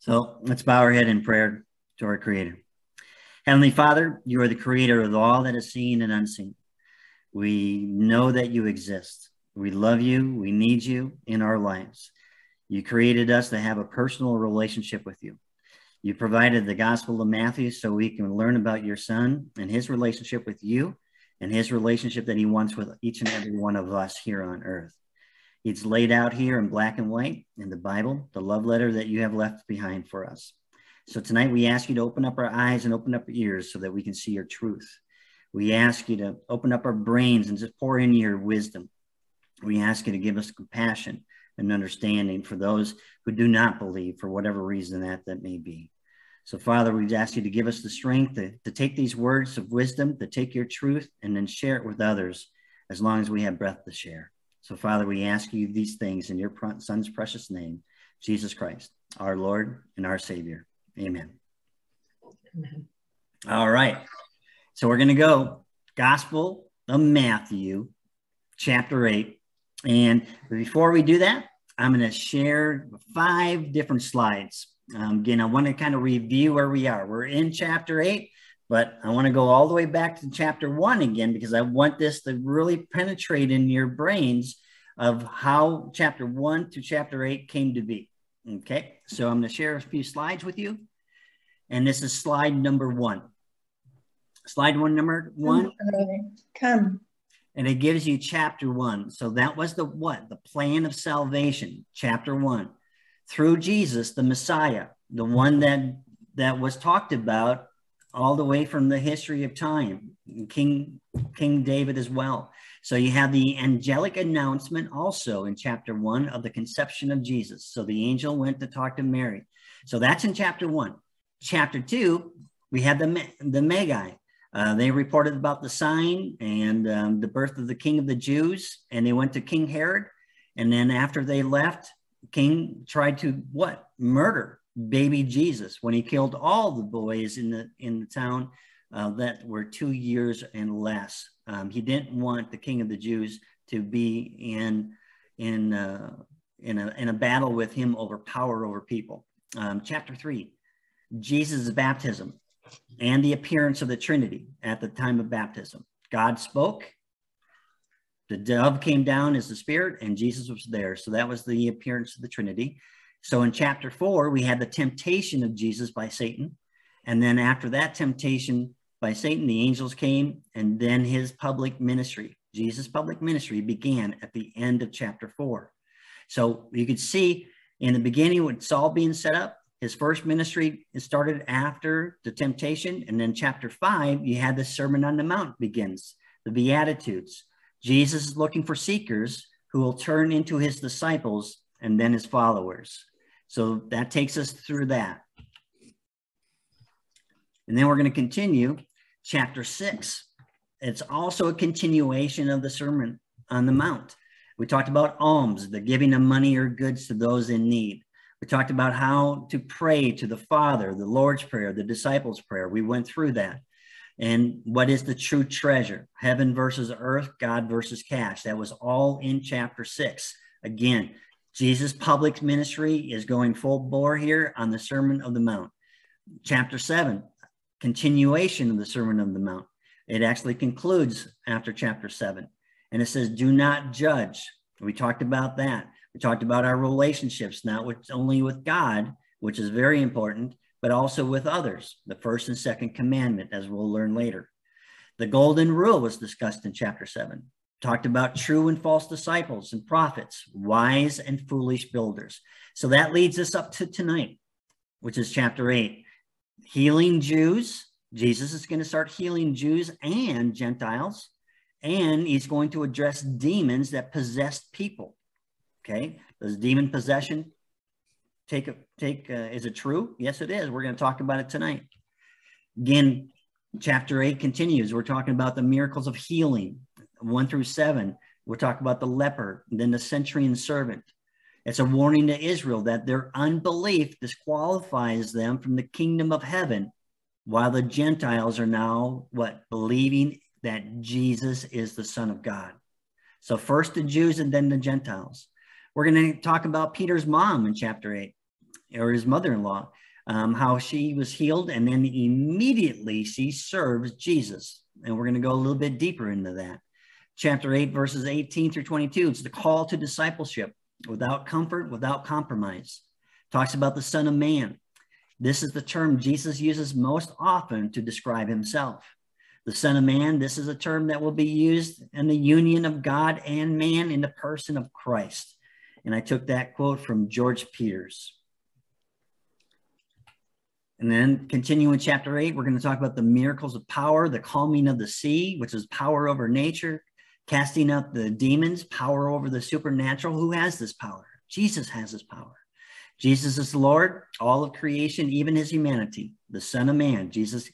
So let's bow our head in prayer to our Creator. Heavenly Father, you are the creator of all that is seen and unseen. We know that you exist. We love you. We need you in our lives. You created us to have a personal relationship with you. You provided the Gospel of Matthew so we can learn about your Son and his relationship with you and his relationship that he wants with each and every one of us here on earth. It's laid out here in black and white in the Bible, the love letter that you have left behind for us. So tonight we ask you to open up our eyes and open up our ears so that we can see your truth. We ask you to open up our brains and just pour in your wisdom. We ask you to give us compassion and understanding for those who do not believe for whatever reason that that may be. So, Father, we ask you to give us the strength to, to take these words of wisdom, to take your truth, and then share it with others as long as we have breath to share. So, Father, we ask you these things in your Son's precious name, Jesus Christ, our Lord and our Savior. Amen. Amen. All right. So we're going to go Gospel of Matthew, chapter 8. And before we do that, I'm going to share five different slides. Um, again, I want to kind of review where we are. We're in chapter 8, but I want to go all the way back to chapter 1 again because I want this to really penetrate in your brains of how chapter 1 to chapter 8 came to be. Okay, so I'm going to share a few slides with you. And this is slide number one. Slide one, number one. Come. And it gives you chapter one. So that was the what? The plan of salvation, chapter one. Through Jesus, the Messiah, the one that that was talked about all the way from the history of time, King King David as well. So you have the angelic announcement also in chapter one of the conception of Jesus. So the angel went to talk to Mary. So that's in chapter one. Chapter two, we have the the Magi. Uh, they reported about the sign and um, the birth of the King of the Jews, and they went to King Herod. And then after they left, King tried to what murder baby Jesus when he killed all the boys in the in the town uh, that were two years and less. Um, he didn't want the king of the Jews to be in in uh, in a in a battle with him over power over people. Um, chapter three, Jesus' baptism and the appearance of the Trinity at the time of baptism. God spoke. The dove came down as the Spirit, and Jesus was there. So that was the appearance of the Trinity. So in chapter four, we had the temptation of Jesus by Satan. And then after that temptation, by Satan, the angels came, and then his public ministry, Jesus' public ministry, began at the end of chapter four. So you could see in the beginning with Saul being set up, his first ministry started after the temptation. And then chapter five, you had the Sermon on the Mount begins, the Beatitudes. Jesus is looking for seekers who will turn into his disciples and then his followers. So that takes us through that. And then we're going to continue chapter 6. It's also a continuation of the Sermon on the Mount. We talked about alms, the giving of money or goods to those in need. We talked about how to pray to the Father, the Lord's Prayer, the disciples' prayer. We went through that. And what is the true treasure? Heaven versus earth, God versus cash. That was all in chapter six. Again, Jesus' public ministry is going full bore here on the Sermon of the Mount. Chapter seven, continuation of the Sermon on the Mount. It actually concludes after chapter seven. And it says, Do not judge. We talked about that. We talked about our relationships, not with, only with God, which is very important, but also with others, the first and second commandment, as we'll learn later. The golden rule was discussed in chapter seven, talked about true and false disciples and prophets, wise and foolish builders. So that leads us up to tonight, which is chapter eight healing Jews. Jesus is going to start healing Jews and Gentiles, and he's going to address demons that possessed people. Okay, does demon possession take a take? Uh, is it true? Yes, it is. We're going to talk about it tonight. Again, chapter eight continues. We're talking about the miracles of healing, one through seven. We'll talk about the leper, then the centurion servant, it's a warning to Israel that their unbelief disqualifies them from the kingdom of heaven, while the Gentiles are now what? Believing that Jesus is the Son of God. So, first the Jews and then the Gentiles. We're going to talk about Peter's mom in chapter 8. or his mother-in-law, um, how she was healed, and then immediately she serves Jesus. And we're going to go a little bit deeper into that. Chapter 8, verses 18 through 22. It's the call to discipleship without comfort, without compromise. Talks about the Son of Man. This is the term Jesus uses most often to describe himself. The Son of Man, this is a term that will be used in the union of God and man in the person of Christ. And I took that quote from George Peters. And then continuing chapter eight, we're going to talk about the miracles of power, the calming of the sea, which is power over nature, casting out the demons, power over the supernatural. Who has this power? Jesus has this power. Jesus is Lord, all of creation, even his humanity, the Son of Man. Jesus,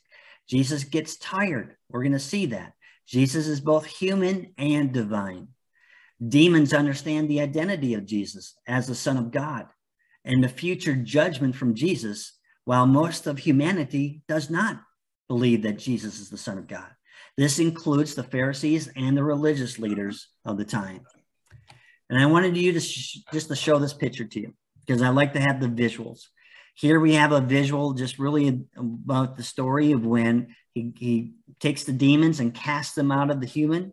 Jesus gets tired. We're going to see that. Jesus is both human and divine. Demons understand the identity of Jesus as the Son of God and the future judgment from Jesus, while most of humanity does not believe that Jesus is the Son of God. This includes the Pharisees and the religious leaders of the time. And I wanted you to just to show this picture to you because I like to have the visuals. Here we have a visual just really about the story of when he, he takes the demons and casts them out of the human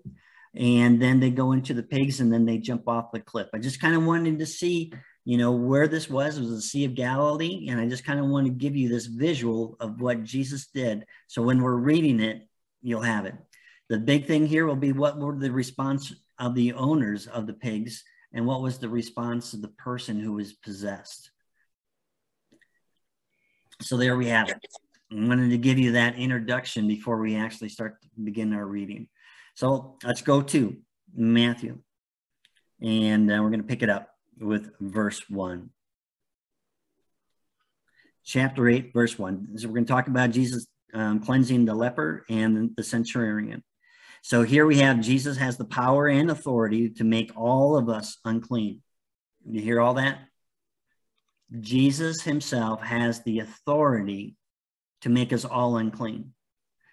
and then they go into the pigs and then they jump off the cliff. I just kind of wanted to see, you know, where this was. It was the Sea of Galilee. And I just kind of want to give you this visual of what Jesus did. So when we're reading it, you'll have it. The big thing here will be what were the response of the owners of the pigs and what was the response of the person who was possessed. So there we have it. I wanted to give you that introduction before we actually start to begin our reading. So let's go to Matthew. And uh, we're going to pick it up with verse 1. Chapter 8, verse 1. So we're going to talk about Jesus um, cleansing the leper and the centurion. So here we have Jesus has the power and authority to make all of us unclean. You hear all that? Jesus himself has the authority to make us all unclean.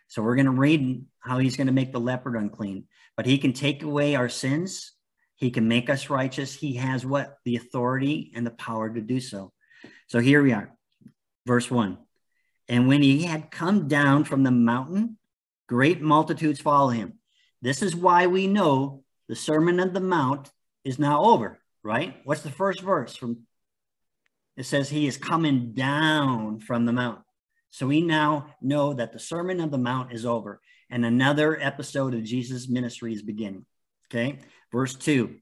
So we're going to read how he's going to make the leopard unclean, but he can take away our sins. He can make us righteous. He has what? The authority and the power to do so. So here we are, verse one. And when he had come down from the mountain, great multitudes follow him. This is why we know the Sermon of the Mount is now over, right? What's the first verse from? It says he is coming down from the mountain. So we now know that the Sermon on the Mount is over and another episode of Jesus' ministry is beginning. Okay. Verse 2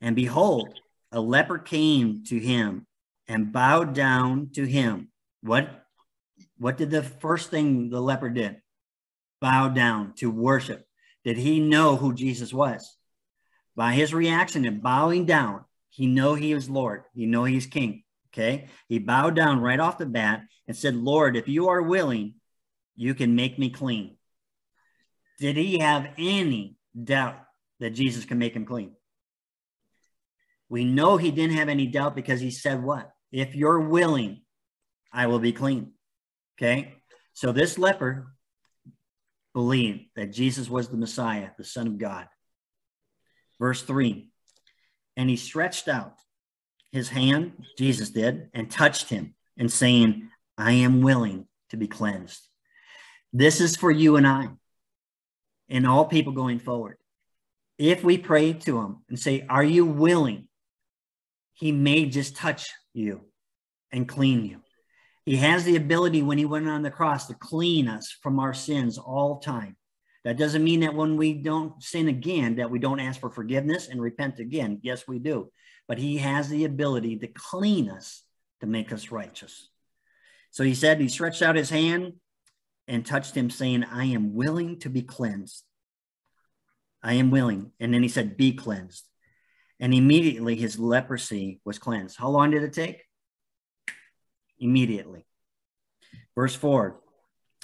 And behold, a leper came to him and bowed down to him. What? What did the first thing the leper did? Bow down to worship. Did he know who Jesus was? By his reaction and bowing down, he know he is Lord. He know he's king. Okay. He bowed down right off the bat and said, Lord, if you are willing, you can make me clean. Did he have any doubt that Jesus can make him clean? We know he didn't have any doubt because he said, What? If you're willing, I will be clean. Okay. So this leper believed that Jesus was the Messiah, the Son of God. Verse 3 And he stretched out his hand, Jesus did, and touched him, and saying, I am willing to be cleansed. This is for you and I and all people going forward. If we pray to him and say, Are you willing? He may just touch you and clean you. He has the ability when he went on the cross to clean us from our sins all time. That doesn't mean that when we don't sin again, that we don't ask for forgiveness and repent again. Yes, we do but he has the ability to clean us to make us righteous. So he said, he stretched out his hand and touched him, saying, I am willing to be cleansed. I am willing. And then he said, Be cleansed. And immediately his leprosy was cleansed. How long did it take? Immediately. Verse 4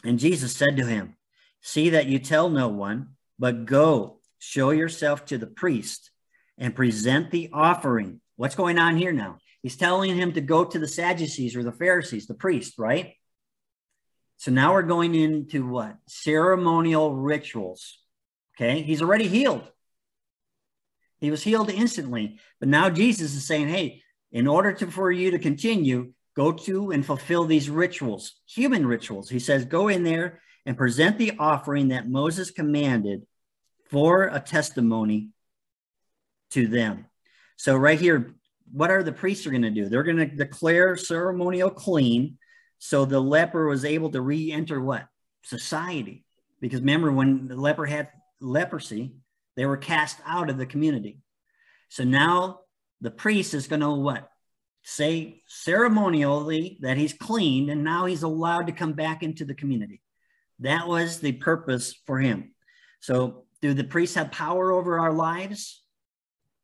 And Jesus said to him, See that you tell no one, but go, show yourself to the priest and present the offering. What's going on here now? He's telling him to go to the Sadducees or the Pharisees, the priest, right? So now we're going into what? Ceremonial rituals. Okay. He's already healed. He was healed instantly. But now Jesus is saying, hey, in order to, for you to continue, go to and fulfill these rituals, human rituals. He says, go in there and present the offering that Moses commanded for a testimony to them. So right here, what are the priests are going to do? They're going to declare ceremonial clean. So the leper was able to re-enter what? Society. Because remember when the leper had leprosy, they were cast out of the community. So now the priest is going to what? Say ceremonially that he's cleaned and now he's allowed to come back into the community. That was the purpose for him. So do the priests have power over our lives?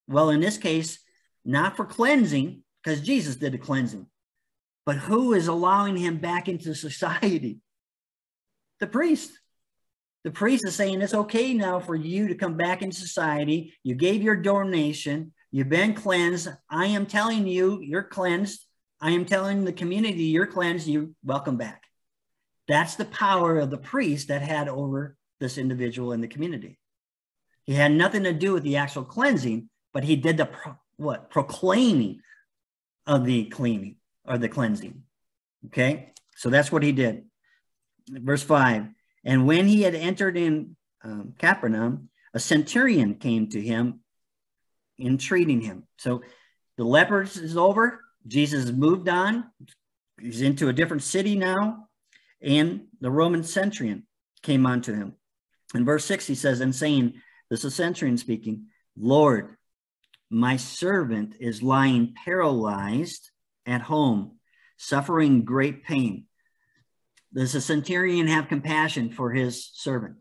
Well, in this case, not for cleansing, because Jesus did the cleansing, but who is allowing him back into society? The priest. The priest is saying it's okay now for you to come back into society. You gave your donation. You've been cleansed. I am telling you, you're cleansed. I am telling the community, you're cleansed. You welcome back. That's the power of the priest that had over this individual in the community. He had nothing to do with the actual cleansing, but he did the pro- what proclaiming of the cleaning or the cleansing. Okay, so that's what he did. Verse five. And when he had entered in um, Capernaum, a centurion came to him, entreating him. So the lepers is over. Jesus moved on. He's into a different city now. And the Roman centurion came unto him. In verse 6, he says, and saying, This is centurion speaking, Lord, my servant is lying paralyzed at home, suffering great pain. Does the centurion have compassion for his servant?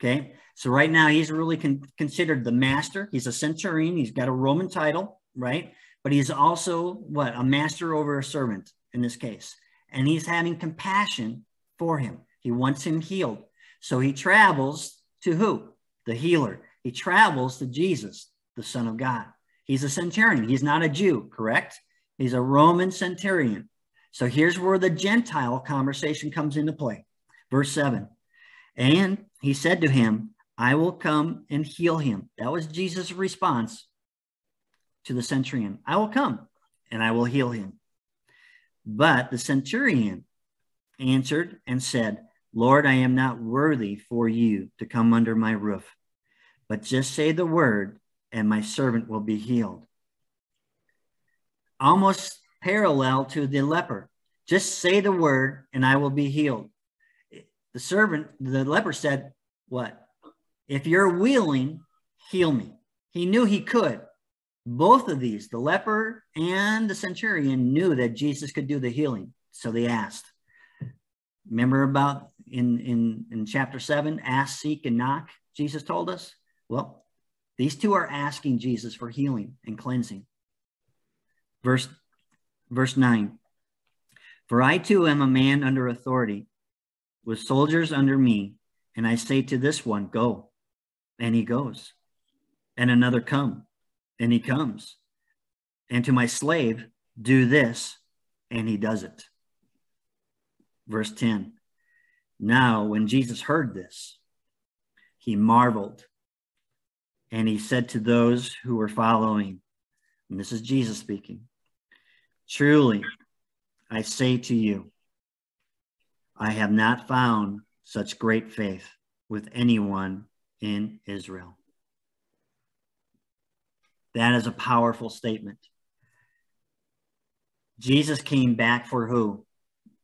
Okay, so right now he's really con- considered the master. He's a centurion. He's got a Roman title, right? But he's also what a master over a servant in this case, and he's having compassion for him. He wants him healed, so he travels to who? The healer. He travels to Jesus, the Son of God. He's a centurion. He's not a Jew, correct? He's a Roman centurion. So here's where the Gentile conversation comes into play. Verse 7 And he said to him, I will come and heal him. That was Jesus' response to the centurion I will come and I will heal him. But the centurion answered and said, Lord, I am not worthy for you to come under my roof, but just say the word, and my servant will be healed. Almost parallel to the leper. Just say the word and I will be healed. The servant, the leper said, What? If you're willing, heal me. He knew he could. Both of these, the leper and the centurion, knew that Jesus could do the healing. So they asked. Remember about in, in, in chapter 7 ask, seek, and knock, Jesus told us? Well, these two are asking Jesus for healing and cleansing. Verse Verse 9 For I too am a man under authority, with soldiers under me, and I say to this one, Go, and he goes, and another, Come, and he comes, and to my slave, Do this, and he does it. Verse 10 Now, when Jesus heard this, he marveled, and he said to those who were following, and this is Jesus speaking, Truly, I say to you, I have not found such great faith with anyone in Israel. That is a powerful statement. Jesus came back for who?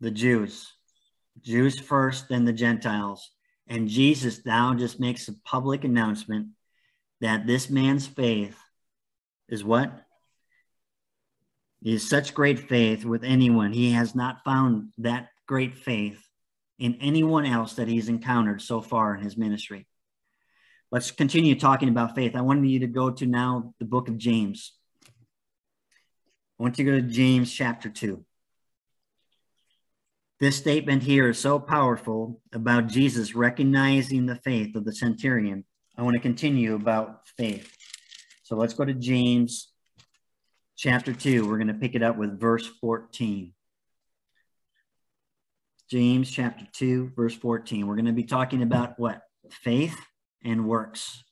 The Jews. Jews first, then the Gentiles. And Jesus now just makes a public announcement that this man's faith is what? is such great faith with anyone. He has not found that great faith in anyone else that he's encountered so far in his ministry. Let's continue talking about faith. I want you to go to now the book of James. I want you to go to James chapter 2. This statement here is so powerful about Jesus recognizing the faith of the centurion. I want to continue about faith. So let's go to James chapter 2. We're going to pick it up with verse 14. James chapter 2, verse 14. We're going to be talking about what? Faith and works.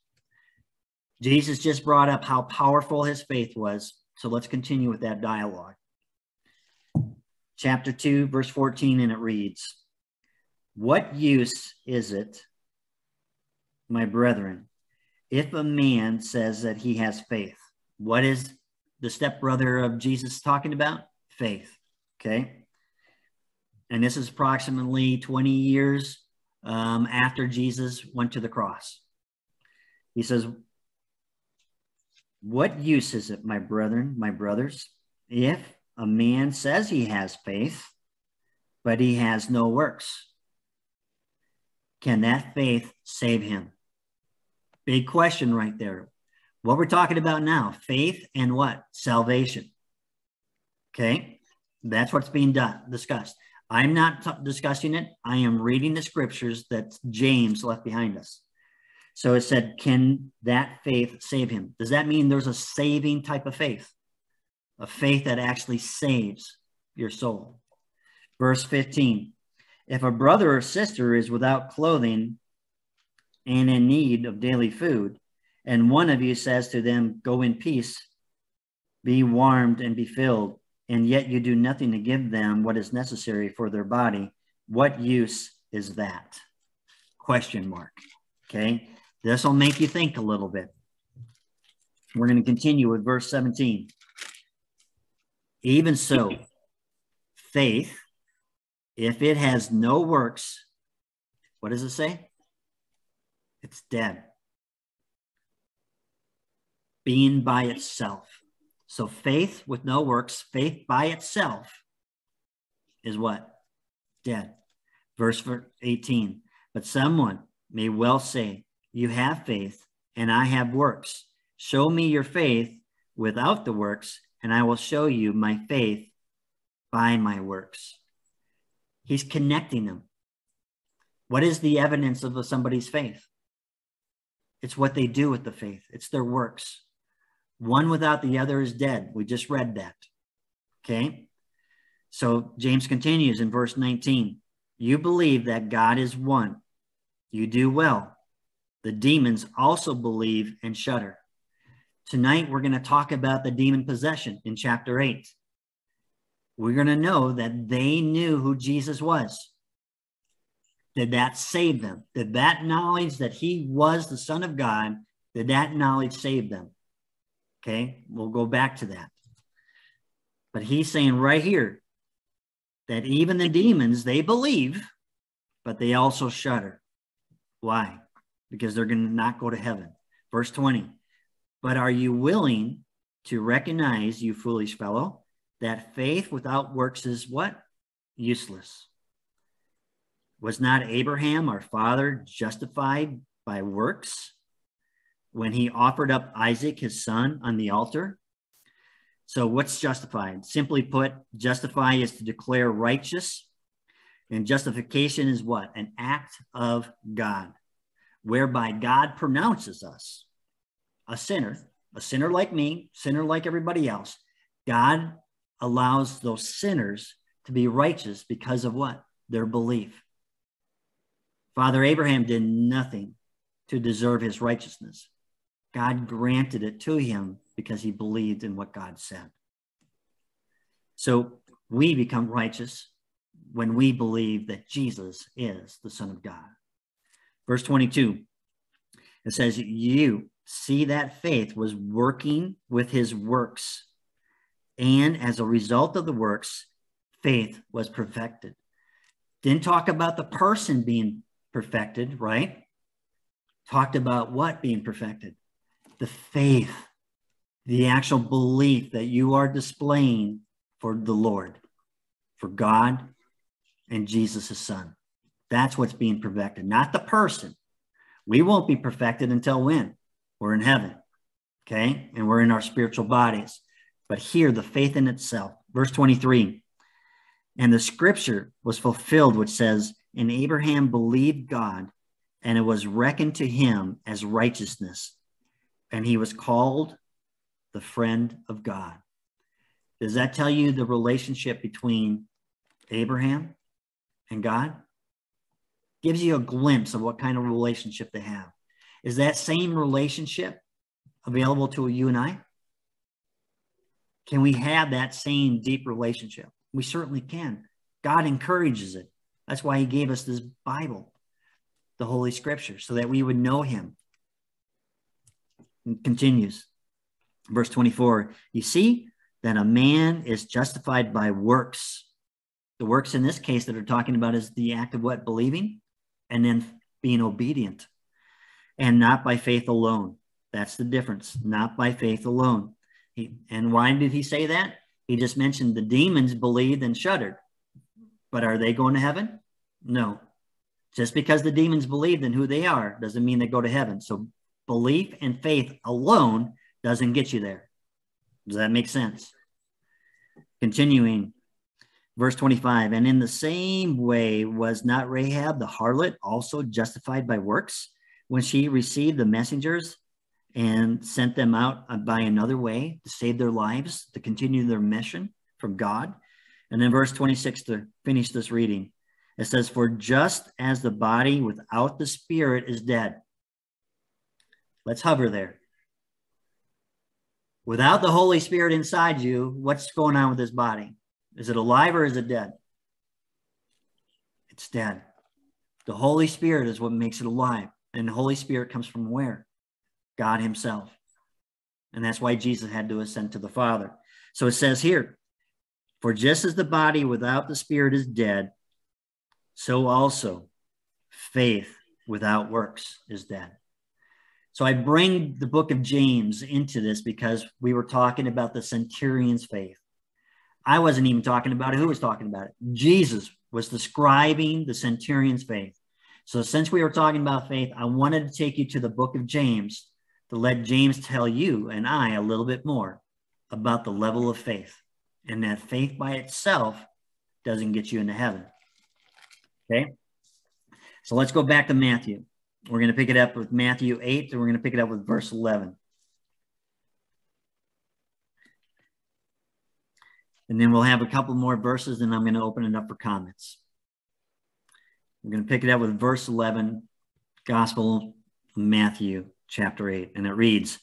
Jesus just brought up how powerful his faith was. So let's continue with that dialogue. chapter 2, verse 14, and it reads, What use is it, my brethren, if a man says that he has faith? What is the stepbrother of Jesus talking about? Faith. Okay. And this is approximately 20 years um, after Jesus went to the cross. He says, What use is it, my brethren, my brothers, if a man says he has faith, but he has no works? Can that faith save him? Big question right there. What we're talking about now faith and what? Salvation. Okay. That's what's being done, discussed. I'm not t- discussing it. I am reading the scriptures that James left behind us. So it said, Can that faith save him? Does that mean there's a saving type of faith? A faith that actually saves your soul. Verse 15 If a brother or sister is without clothing and in need of daily food, and one of you says to them, Go in peace, be warmed and be filled, and yet you do nothing to give them what is necessary for their body, what use is that? Question mark. Okay. This will make you think a little bit. We're going to continue with verse 17. Even so, faith, if it has no works, what does it say? It's dead. Being by itself. So faith with no works, faith by itself is what? Dead. Verse 18. But someone may well say, You have faith, and I have works. Show me your faith without the works, and I will show you my faith by my works. He's connecting them. What is the evidence of somebody's faith? It's what they do with the faith, it's their works. One without the other is dead. We just read that. Okay. So James continues in verse 19 You believe that God is one. You do well. The demons also believe and shudder. Tonight, we're going to talk about the demon possession in chapter 8. We're going to know that they knew who Jesus was. Did that save them? Did that knowledge that he was the Son of God, did that knowledge save them? Okay, we'll go back to that. But he's saying right here that even the demons, they believe, but they also shudder. Why? Because they're going to not go to heaven. Verse 20. But are you willing to recognize, you foolish fellow, that faith without works is what? Useless. Was not Abraham, our father, justified by works when he offered up Isaac, his son, on the altar. So, what's justified? Simply put, justify is to declare righteous, and justification is what? An act of God, whereby God pronounces us a sinner, a sinner like me, sinner like everybody else. God allows those sinners to be righteous because of what? Their belief. Father Abraham did nothing to deserve his righteousness. God granted it to him because he believed in what God said. So we become righteous when we believe that Jesus is the Son of God. Verse 22, it says, You see that faith was working with his works. And as a result of the works, faith was perfected. Didn't talk about the person being perfected, right? Talked about what being perfected? The faith, the actual belief that you are displaying for the Lord, for God and Jesus' Son. That's what's being perfected, not the person. We won't be perfected until when? We're in heaven, okay? And we're in our spiritual bodies. But here, the faith in itself. Verse 23 And the scripture was fulfilled, which says, And Abraham believed God, and it was reckoned to him as righteousness and he was called the friend of God. Does that tell you the relationship between Abraham and God? Gives you a glimpse of what kind of relationship they have. Is that same relationship available to you and I? Can we have that same deep relationship? We certainly can. God encourages it. That's why he gave us this Bible, the Holy Scripture, so that we would know him. Continues. Verse 24 You see that a man is justified by works. The works in this case that are talking about is the act of what? Believing and then being obedient, and not by faith alone. That's the difference. Not by faith alone. He, and why did he say that? He just mentioned the demons believed and shuddered. But are they going to heaven? No. Just because the demons believed in who they are doesn't mean they go to heaven. So belief and faith alone doesn't get you there. Does that make sense? Continuing, verse 25, and in the same way was not Rahab the harlot also justified by works when she received the messengers and sent them out by another way to save their lives, to continue their mission from God? And then verse 26 to finish this reading. It says, For just as the body without the spirit is dead. Let's hover there. Without the Holy Spirit inside you, what's going on with this body? Is it alive or is it dead? It's dead. The Holy Spirit is what makes it alive. And the Holy Spirit comes from where? God Himself. And that's why Jesus had to ascend to the Father. So it says here, for just as the body without the spirit is dead, so also faith without works is dead. So I bring the book of James into this because we were talking about the centurion's faith. I wasn't even talking about it. Who was talking about it? Jesus was describing the centurion's faith. So since we were talking about faith, I wanted to take you to the book of James to let James tell you and I a little bit more about the level of faith and that faith by itself doesn't get you into heaven. Okay. So let's go back to Matthew. We're going to pick it up with Matthew 8, and we're going to pick it up with verse 11. And then we'll have a couple more verses, and I'm going to open it up for comments. We're going to pick it up with verse 11, Gospel Matthew chapter 8, and it reads,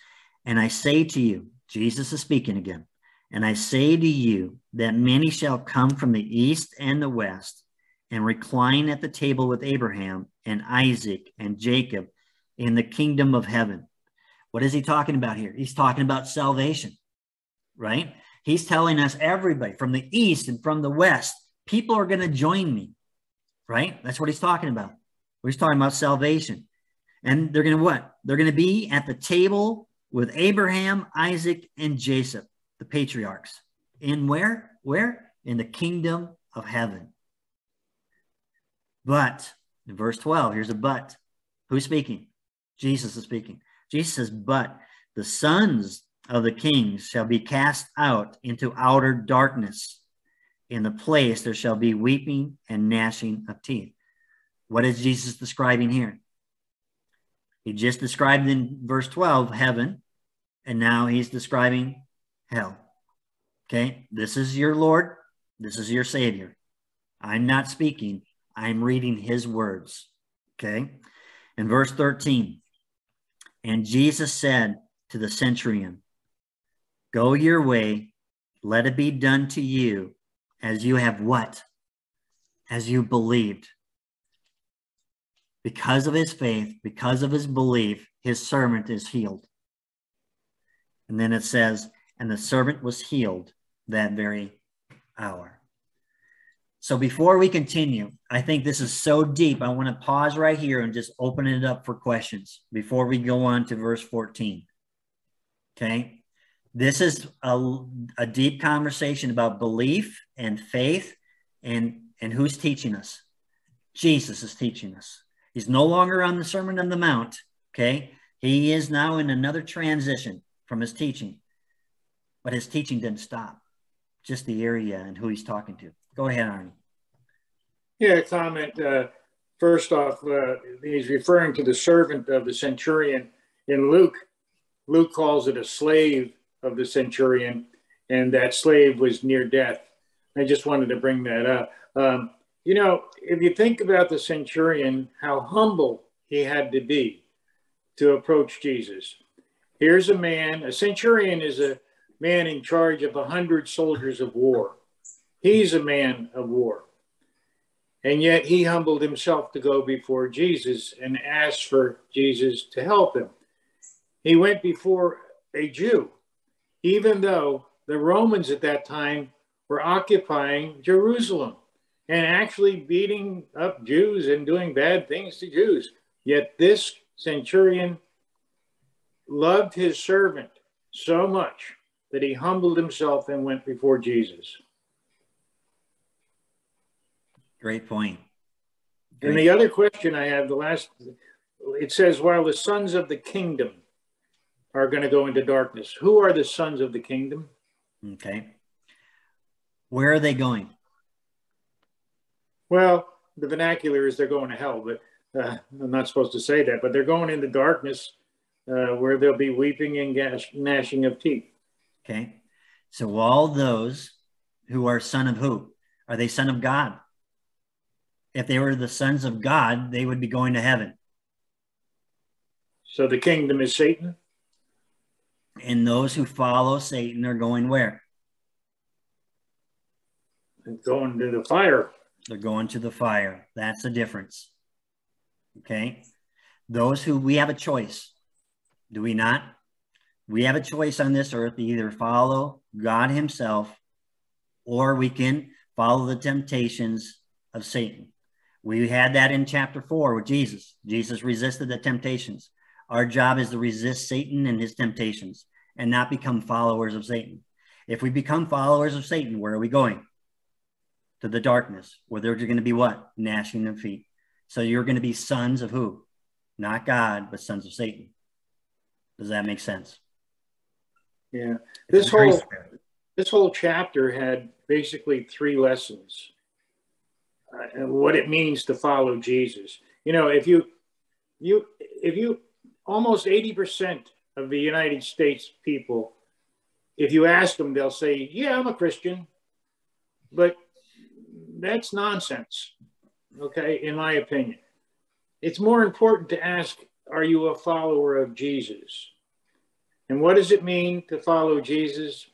And I say to you, Jesus is speaking again, and I say to you that many shall come from the east and the west and recline at the table with Abraham and Isaac and Jacob in the kingdom of heaven. What is he talking about here? He's talking about salvation, right? He's telling us everybody from the east and from the west, people are going to join me, right? That's what he's talking about. He's talking about salvation. And they're going to what? They're going to be at the table with Abraham, Isaac, and Jacob, the patriarchs. In where? Where? In the kingdom of heaven. But in verse 12, here's a but. Who's speaking? Jesus is speaking. Jesus says, But the sons of the kings shall be cast out into outer darkness. In the place there shall be weeping and gnashing of teeth. What is Jesus describing here? He just described in verse 12 heaven, and now he's describing hell. Okay, this is your Lord, this is your Savior. I'm not speaking, I'm reading his words. Okay. In verse 13, and Jesus said to the centurion, Go your way, let it be done to you as you have what? As you believed. Because of his faith, because of his belief, his servant is healed. And then it says, and the servant was healed that very hour. So before we continue, I think this is so deep. I want to pause right here and just open it up for questions before we go on to verse 14. Okay. This is a, a deep conversation about belief and faith and, and who's teaching us. Jesus is teaching us. He's no longer on the Sermon on the Mount. Okay. He is now in another transition from his teaching, but his teaching didn't stop, just the area and who he's talking to. Go ahead, Arnie. Yeah, comment. Uh, first off, uh, he's referring to the servant of the centurion in Luke. Luke calls it a slave of the centurion, and that slave was near death. I just wanted to bring that up. Um, you know, if you think about the centurion, how humble he had to be to approach Jesus. Here's a man, a centurion is a man in charge of a hundred soldiers of war. He's a man of war. And yet he humbled himself to go before Jesus and asked for Jesus to help him. He went before a Jew, even though the Romans at that time were occupying Jerusalem and actually beating up Jews and doing bad things to Jews. Yet this centurion loved his servant so much that he humbled himself and went before Jesus. Great point. Great. And the other question I have, the last, it says, while the sons of the kingdom are going to go into darkness, who are the sons of the kingdom? Okay. Where are they going? Well, the vernacular is they're going to hell, but uh, I'm not supposed to say that, but they're going into darkness uh, where there'll be weeping and gash- gnashing of teeth. Okay. So all those who are son of who? Are they son of God? If they were the sons of God, they would be going to heaven. So the kingdom is Satan? And those who follow Satan are going where? They're going to the fire. They're going to the fire. That's the difference. Okay. Those who we have a choice, do we not? We have a choice on this earth to either follow God Himself or we can follow the temptations of Satan. We had that in chapter four with Jesus. Jesus resisted the temptations. Our job is to resist Satan and his temptations and not become followers of Satan. If we become followers of Satan, where are we going? To the darkness, where they're going to be what? Gnashing of feet. So you're going to be sons of who? Not God, but sons of Satan. Does that make sense? Yeah. This whole this whole chapter had basically three lessons. Uh, what it means to follow Jesus. You know, if you you if you almost 80% of the United States people if you ask them they'll say, "Yeah, I'm a Christian." But that's nonsense. Okay, in my opinion. It's more important to ask, "Are you a follower of Jesus?" And what does it mean to follow Jesus?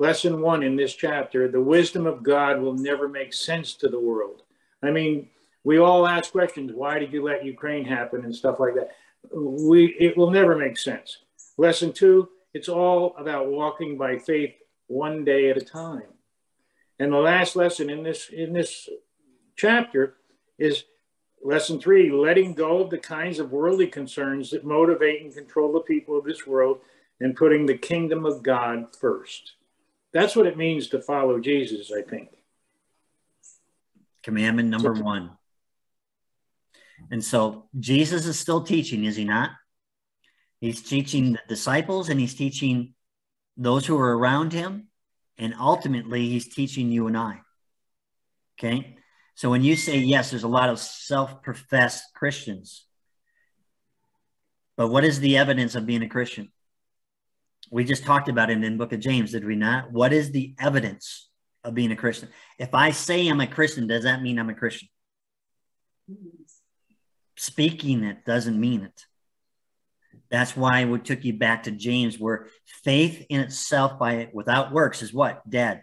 Lesson one in this chapter the wisdom of God will never make sense to the world. I mean, we all ask questions why did you let Ukraine happen and stuff like that. We, it will never make sense. Lesson two it's all about walking by faith one day at a time. And the last lesson in this, in this chapter is lesson three letting go of the kinds of worldly concerns that motivate and control the people of this world and putting the kingdom of God first. That's what it means to follow Jesus, I think. Commandment number one. And so Jesus is still teaching, is he not? He's teaching the disciples and he's teaching those who are around him. And ultimately, he's teaching you and I. Okay. So when you say yes, there's a lot of self professed Christians. But what is the evidence of being a Christian? We just talked about it in book of James, did we not? What is the evidence of being a Christian? If I say I'm a Christian, does that mean I'm a Christian? Speaking it doesn't mean it. That's why we took you back to James, where faith in itself by it without works is what? Dead.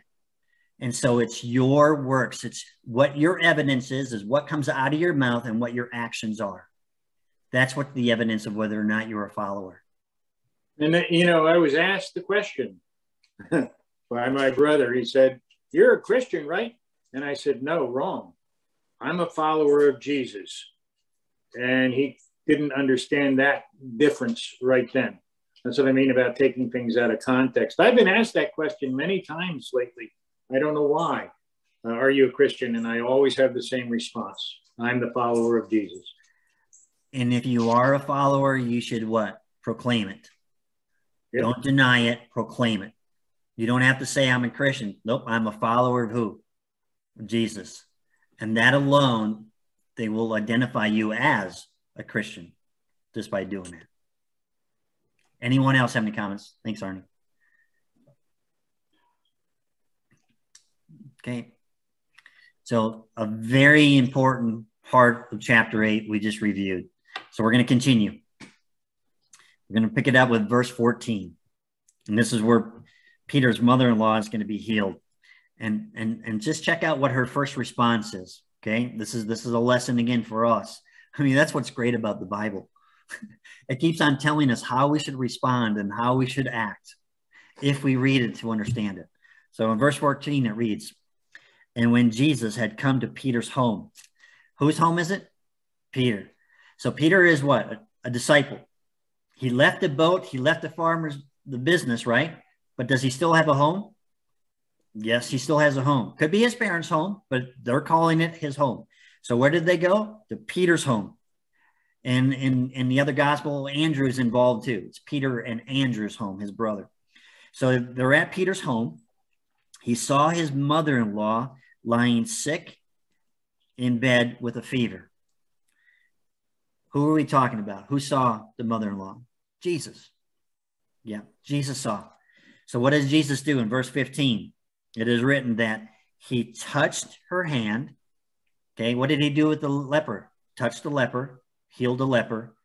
And so it's your works. It's what your evidence is, is what comes out of your mouth and what your actions are. That's what the evidence of whether or not you're a follower. And, uh, you know, I was asked the question by my brother. He said, You're a Christian, right? And I said, No, wrong. I'm a follower of Jesus. And he didn't understand that difference right then. That's what I mean about taking things out of context. I've been asked that question many times lately. I don't know why. Uh, are you a Christian? And I always have the same response I'm the follower of Jesus. And if you are a follower, you should what? Proclaim it. Yep. Don't deny it, proclaim it. You don't have to say I'm a Christian. Nope, I'm a follower of who? Jesus. And that alone, they will identify you as a Christian just by doing it. Anyone else have any comments? Thanks, Arnie. Okay. So a very important part of chapter eight we just reviewed. So we're going to continue. We're going to pick it up with verse 14. And this is where Peter's mother-in-law is going to be healed. And, and, and just check out what her first response is. Okay. This is, this is a lesson again for us. I mean, that's what's great about the Bible. it keeps on telling us how we should respond and how we should act if we read it to understand it. So in verse 14, it reads, And when Jesus had come to Peter's home, whose home is it? Peter. So Peter is what? A, a disciple. He left the boat, he left the farmer's the business, right? But does he still have a home? Yes, he still has a home. Could be his parents' home, but they're calling it his home. So where did they go? To Peter's home. And in, in the other gospel, Andrew's involved too. It's Peter and Andrew's home, his brother. So they're at Peter's home. He saw his mother in law lying sick in bed with a fever. Who are we talking about? Who saw the mother in law? Jesus. Yeah, Jesus saw. So what does Jesus do in verse 15? It is written that he touched her hand. Okay, what did he do with the leper? Touched the leper, healed the leper.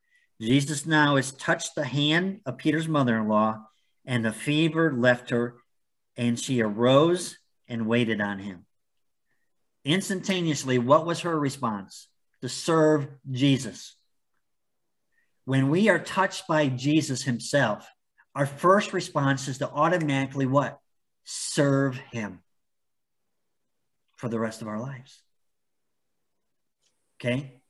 Jesus now has touched the hand of Peter's mother in law, and the fever left her, and she arose and waited on him. Instantaneously, what was her response? To serve Jesus. When we are touched by Jesus himself, our first response is to automatically what? Serve him for the rest of our lives. Okay?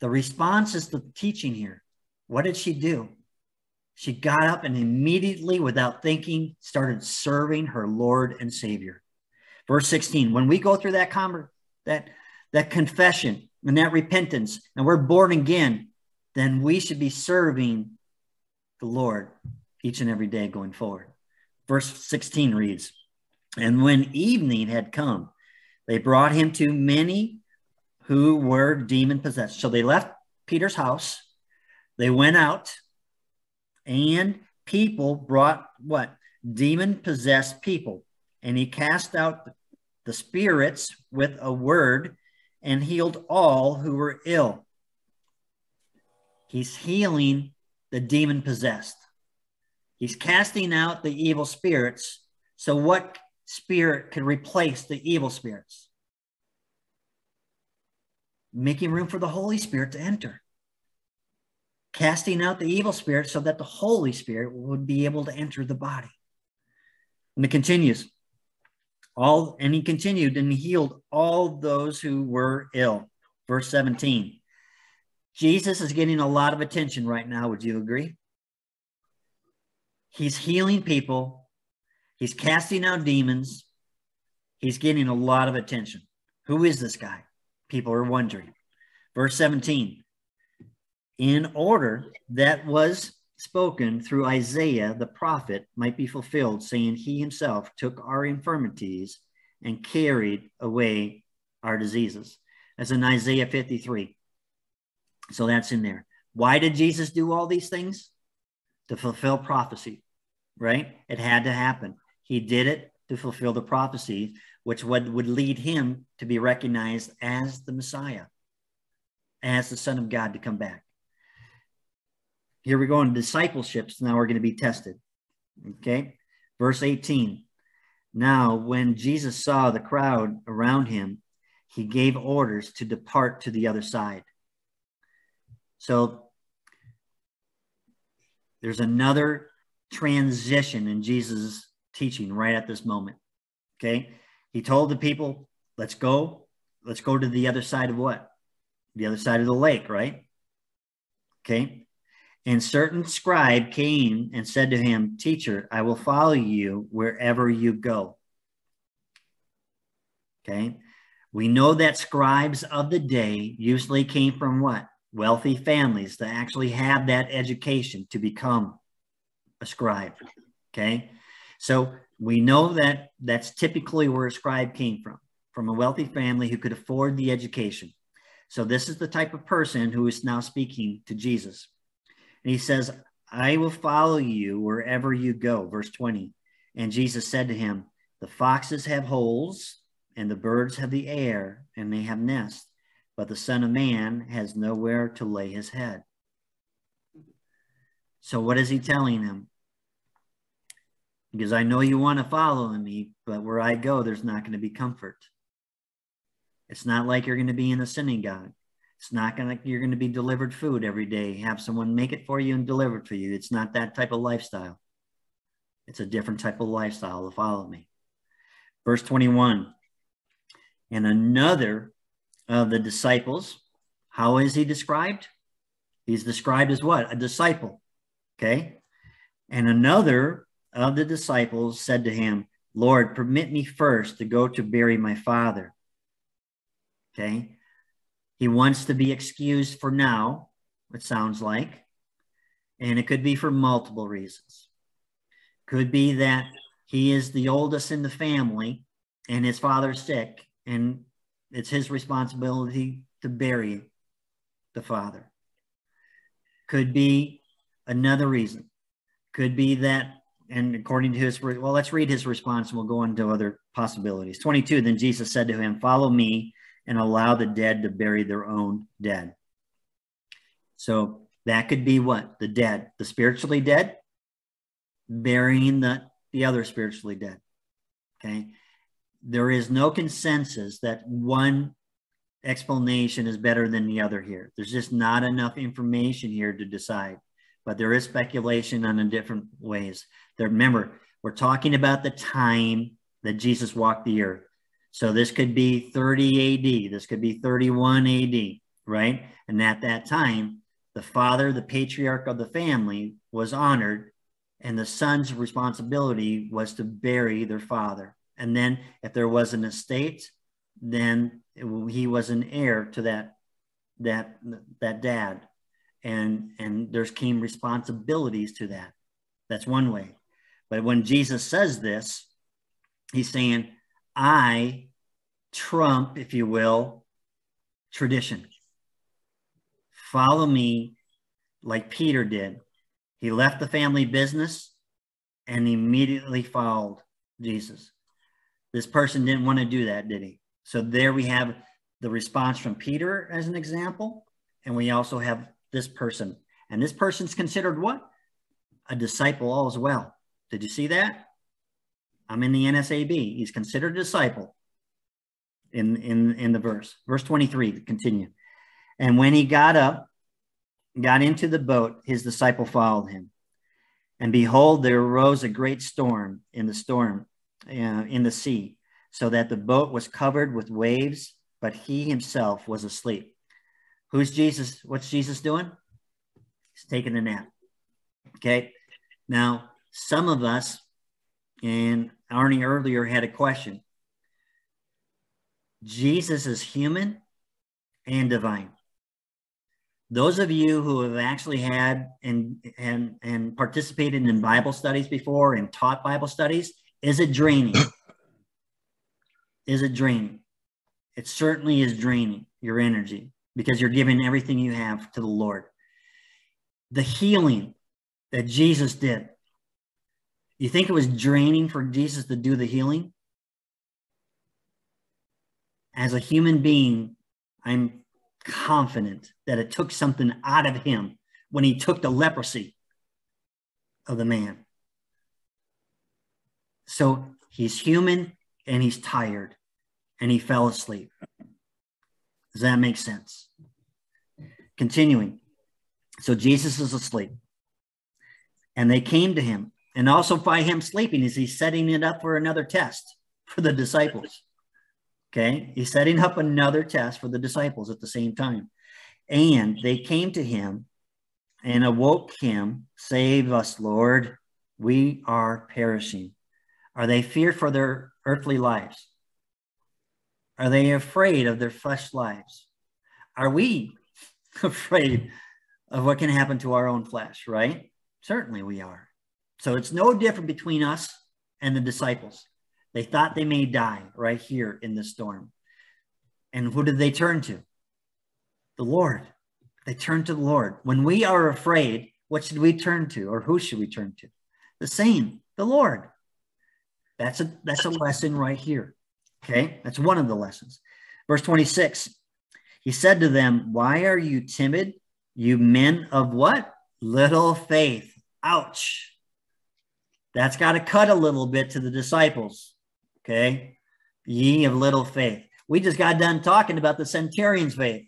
The response is the teaching here. What did she do? She got up and immediately, without thinking, started serving her Lord and Savior. Verse 16, when we go through that, com- that, that confession and that repentance, and we're born again, then we should be serving the Lord each and every day going forward. Verse 16 reads, And when evening had come, they brought him to many who were demon possessed. So they left Peter's house, they went out, and people brought what? Demon possessed people. And he cast out the spirits with a word and healed all who were ill. He's healing the demon possessed. He's casting out the evil spirits. So, what spirit could replace the evil spirits? Making room for the Holy Spirit to enter casting out the evil spirit so that the Holy Spirit would be able to enter the body. And it continues. All and he continued and healed all those who were ill. Verse 17. Jesus is getting a lot of attention right now. Would you agree? He's healing people. He's casting out demons. He's getting a lot of attention. Who is this guy? People are wondering. Verse 17 in order that was spoken through Isaiah the prophet might be fulfilled, saying, He himself took our infirmities and carried away our diseases. That's in Isaiah 53. So that's in there. Why did Jesus do all these things? To fulfill prophecy, right? It had to happen. He did it to fulfill the prophecy, which would, would lead him to be recognized as the Messiah, as the Son of God to come back. Here we go in discipleships. Now we're going to be tested. Okay. Verse 18. Now, when Jesus saw the crowd around him, he gave orders to depart to the other side. So there's another transition in Jesus' teaching right at this moment. Okay. He told the people, let's go. Let's go to the other side of what? The other side of the lake, right? Okay. And certain scribe came and said to him, Teacher, I will follow you wherever you go. Okay. We know that scribes of the day usually came from what? Wealthy families to actually have that education to become a scribe. Okay. So we know that that's typically where a scribe came from, from a wealthy family who could afford the education. So this is the type of person who is now speaking to Jesus. And he says, I will follow you wherever you go. Verse 20. And Jesus said to him, The foxes have holes, and the birds have the air, and they have nests, but the Son of Man has nowhere to lay his head. So, what is he telling him? because I know you want to follow me, but where I go, there's not going to be comfort. It's not like you're going to be in a synagogue. It's not going to you're going to be delivered food every day. Have someone make it for you and deliver it for you. It's not that type of lifestyle. It's a different type of lifestyle to follow me. Verse 21. And another of the disciples, how is he described? He's described as what? A disciple. Okay. And another of the disciples said to him, Lord, permit me first to go to bury my father. Okay. He wants to be excused for now, it sounds like. And it could be for multiple reasons. Could be that he is the oldest in the family and his father's sick, and it's his responsibility to bury the father. Could be another reason. Could be that and according to his well let's read his response and we'll go into other possibilities. 22 then jesus said to him follow me and allow the dead to bury their own dead. So that could be what? The dead the spiritually dead burying the the other spiritually dead. Okay there is no consensus that one explanation is better than the other here there's just not enough information here to decide but there is speculation on the different ways. There, remember, we're talking about the time that Jesus walked the earth. So this could be 30 AD, this could be 31 AD, right? And at that time, the father, the patriarch of the family, was honored, and the son's responsibility was to bury their father. And then, if there was an estate, then he was an heir to that that that dad. And and there's came responsibilities to that. That's one way. But when jesus says this he's saying i trump if you will tradition. Follow me like peter did. He left the family business and immediately followed jesus this person didn't want to do that did he so there we have the response from peter as an example and we also have this person. And this person's considered what? A disciple all as well. Did you see that? I'm in the NASB. He's considered a disciple in, in, in the verse. Verse 23, continue. And when he got up, got into the boat, his disciple followed him. And behold, there arose a great storm in the storm Uh, in the sea, so that the boat was covered with waves, but he himself was asleep. Who's Jesus? What's Jesus doing? He's taking a nap. Okay. Now, some of us, and Arnie earlier had a question. Jesus is human and divine. Those of you who have actually had and and and participated in Bible studies before and taught Bible studies, is it draining? is it draining? It certainly is draining your energy because you're giving everything you have to the Lord. The healing that Jesus did, you think it was draining for Jesus to do the healing? As a human being, I'm confident that it took something out of him when he took the leprosy of the man. So he's human and he's tired and he fell asleep. Does that make sense? Continuing. So Jesus is asleep. And they came to him. And also by him sleeping is he setting it up for another test for the disciples. Okay. He's setting up another test for the disciples at the same time. And they came to him and awoke him, Save us, Lord. We are perishing. Are they fear for their earthly lives? Are they afraid of their flesh lives? Are we afraid of what can happen to our own flesh, right? Certainly we are. So it's no different between us and the disciples. They thought they may die right here in the storm. And who did they turn to? The Lord. They turned to the Lord. When we are afraid, what should we turn to or who should we turn to? The same, the Lord. That's a that's a lesson right here. Okay? That's one of the lessons. Verse 26. He said to them, Why are you timid, you men of what? Little faith. Ouch. That's got to cut a little bit to the disciples. Okay. Ye of little faith. We just got done talking about the centurion's faith.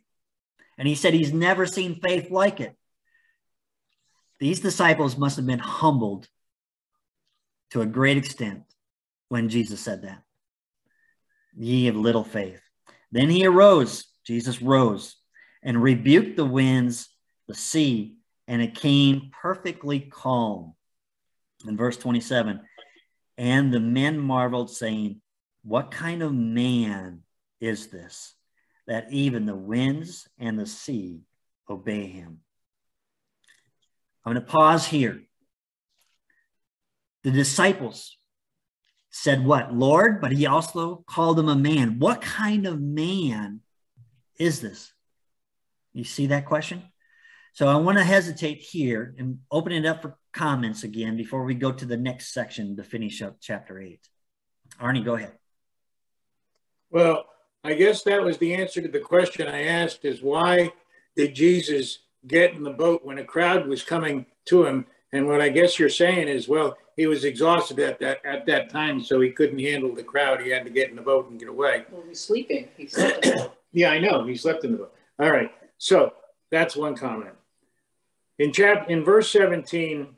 And he said he's never seen faith like it. These disciples must have been humbled to a great extent when Jesus said that. Ye of little faith. Then he arose, Jesus rose, and rebuked the winds, the sea, and it came perfectly calm. In verse 27, and the men marveled, saying, What kind of man is this, that even the winds and the sea obey him? I'm going to pause here. The disciples said, What, Lord? But he also called him a man. What kind of man is this? You see that question? So I want to hesitate here and open it up for comments again before we go to the next section to finish up chapter eight. Arnie, go ahead. Well, I guess that was the answer to the question I asked is why did Jesus get in the boat when a crowd was coming to him? And what I guess you're saying is, well, he was exhausted at that at that time, so he couldn't handle the crowd. He had to get in the boat and get away. Well, he's sleeping. He slept in the boat. Yeah, I know. He slept in the boat. All right. So that's one comment. In chap in verse 17,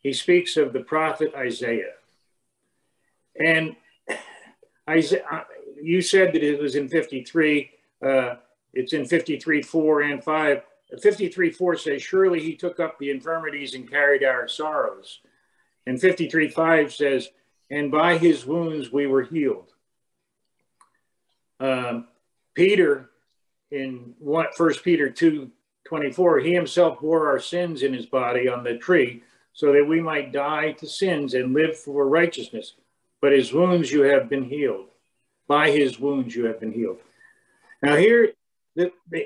he speaks of the prophet Isaiah. And Isaiah, uh, you said that it was in 53. Uh, it's in 53, 4 and 5. 53, 4 says, Surely he took up the infirmities and carried our sorrows. And 53, 5 says, And by his wounds we were healed. Um, Peter, in what First Peter 2, 24, he himself bore our sins in his body on the tree so that we might die to sins and live for righteousness. But his wounds you have been healed. By his wounds you have been healed. Now, here,